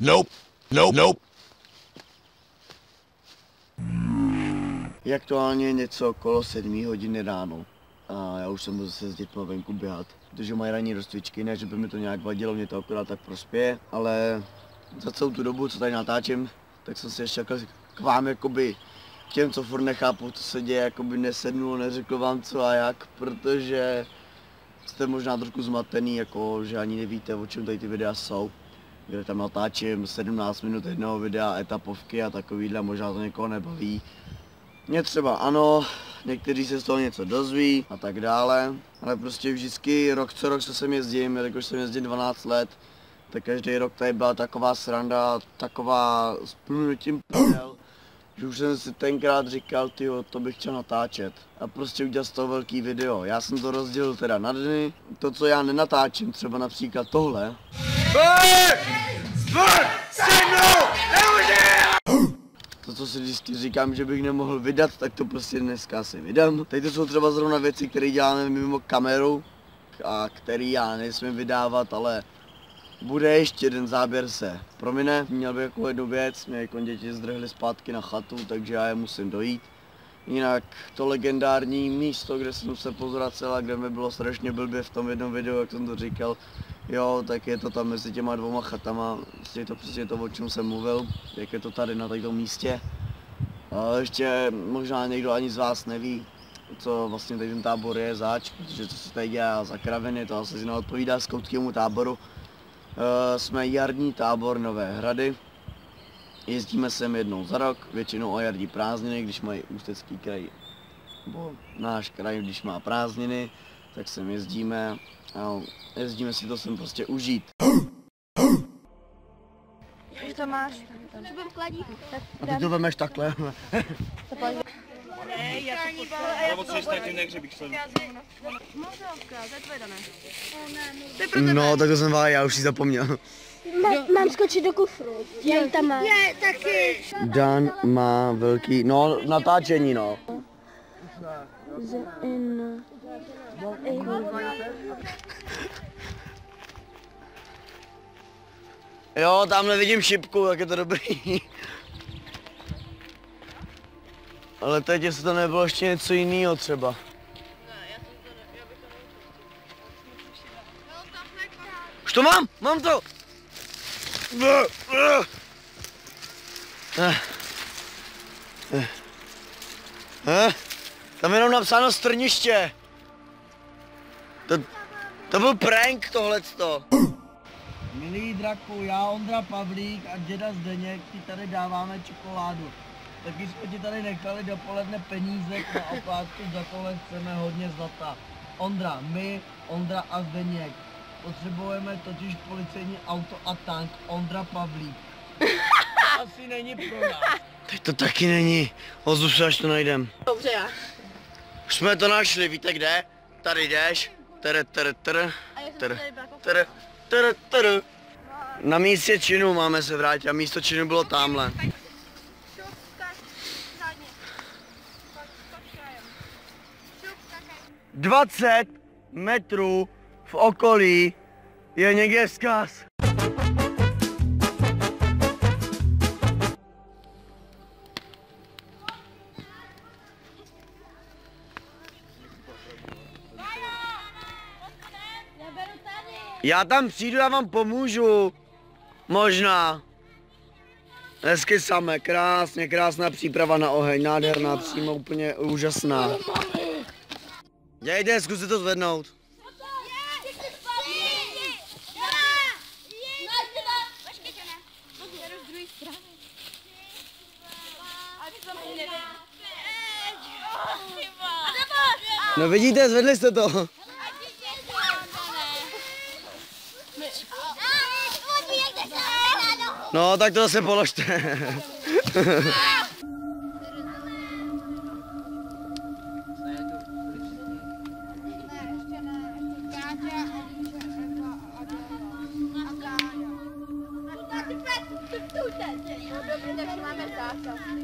Nope. Nope. Nope. Je aktuálně něco okolo 7 hodiny ráno a já už jsem zase s dětmi venku běhat, protože mají ranní rozcvičky, ne, že by mi to nějak vadilo, mě to akorát tak prospěje, ale za celou tu dobu, co tady natáčím, tak jsem si ještě k vám jakoby těm, co furt nechápu, co se děje, jakoby nesednul, neřekl vám co a jak, protože jste možná trošku zmatený, jako že ani nevíte, o čem tady ty videa jsou. Kde tam natáčím 17 minut jednoho videa, etapovky a takovýhle, možná to někoho nebaví. Mě třeba ano, někteří se z toho něco dozví a tak dále, ale prostě vždycky rok co rok, co sem jezdím, jelikož jsem jezdím 12 let, tak každý rok tady byla taková sranda, taková s plnutím prdel, že už jsem si tenkrát říkal, tyjo, to bych chtěl natáčet. A prostě udělat z toho velký video. Já jsem to rozdělil teda na dny, to, co já nenatáčím, třeba například tohle, to, co si vždycky říkám, že bych nemohl vydat, tak to prostě dneska si vydám. Teď to jsou třeba zrovna věci, které děláme mimo kameru a který já nesmím vydávat, ale bude ještě jeden záběr se promine. Měl bych jako jednu věc, mě jako děti zdrhly zpátky na chatu, takže já je musím dojít. Jinak to legendární místo, kde jsem se pozvracel a kde mi bylo strašně blbě v tom jednom videu, jak jsem to říkal, jo, tak je to tam mezi těma dvoma chatama, je to přesně to, o čem jsem mluvil, jak je to tady na tomto místě. A ještě možná někdo ani z vás neví, co vlastně tady ten tábor je zač, protože co se tady dělá za kraviny, to asi neodpovídá skoutskému táboru. E, jsme jarní tábor Nové hrady, Jezdíme sem jednou za rok, většinou o jarní prázdniny, když mají Ústecký kraj, nebo náš kraj, když má prázdniny, tak sem jezdíme a jezdíme si to sem prostě užít. Už to máš? Co budem kladít? A ty to vemeš takhle. No, tak to jsem vám, já už si zapomněl. Má, mám skočit do kufru. Já tam mám. Je, taky. Dan má velký, no natáčení no. Z, in, Jo, tamhle vidím šipku, tak je to dobrý. Ale teď, jestli to nebylo ještě něco jiného třeba. Už to mám, mám to! Eh. Eh. Eh. Tam je jenom napsáno strniště. To, to byl prank tohleto. Milý draku, já Ondra Pavlík a děda Zdeněk ti tady dáváme čokoládu. Taky jsme ti tady nechali dopoledne peníze na oplátku, za tohle chceme hodně zlata. Ondra, my, Ondra a Zdeněk. Potřebujeme totiž policejní auto a tank Ondra Pavlík. Asi není pro nás. Teď to taky není. Ozvu se, až to najdem. Dobře, já. Už jsme to našli, víte kde? Tady jdeš. Tere, tere, tere. Tere, tere, tere, tere. Na místě činu máme se vrátit a místo činu bylo tamhle. 20 metrů v okolí je někde vzkaz. Já tam přijdu, já vám pomůžu. Možná. Hezky samé, krásně, krásná příprava na oheň, nádherná, přímo úplně úžasná. Dějte, zkuste to zvednout. No vidíte, zvedli jste to. No, tak to zase položte. Dobrý, takže máme zásah.